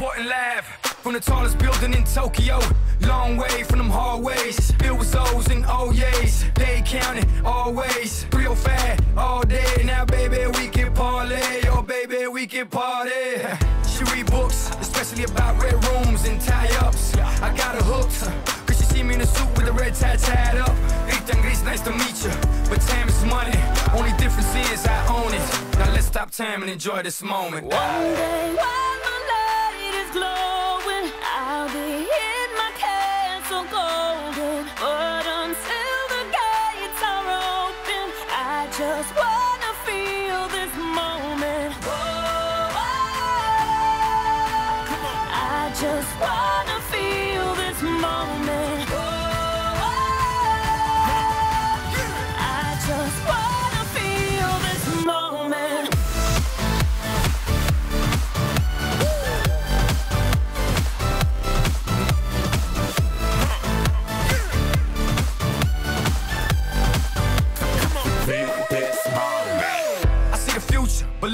Reporting live from the tallest building in Tokyo. Long way from them hallways. Filled with O's and oh O's. They counting always. Real fat all day. Now, baby, we can parlay. Oh, baby, we can party. She read books, especially about red rooms and tie ups. I got her hooked. Cause she see me in a suit with a red tie tied up. Gris, nice to meet you. But time is money. Only difference is I own it. Now let's stop time and enjoy this moment. One day just wanna feel this moment. Oh, I just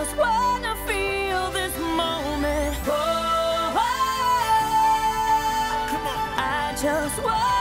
just wanna feel this moment. Oh, oh, oh. I just want.